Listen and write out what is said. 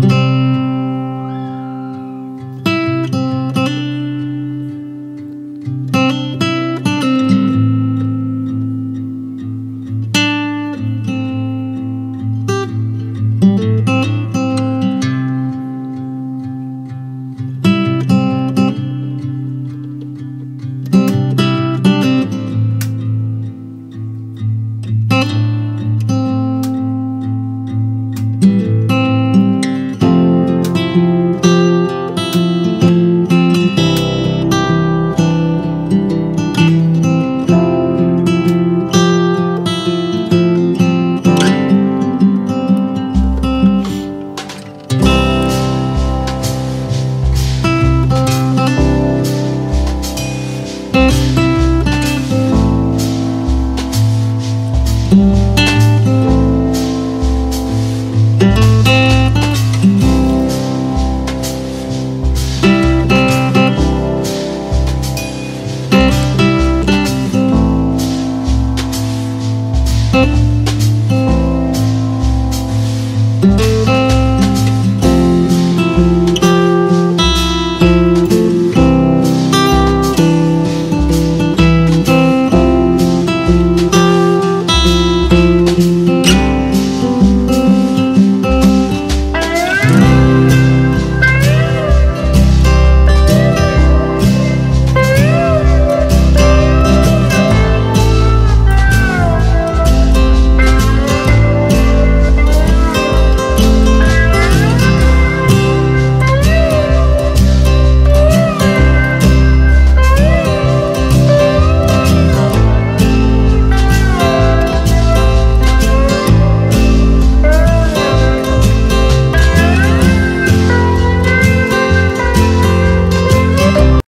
thank Música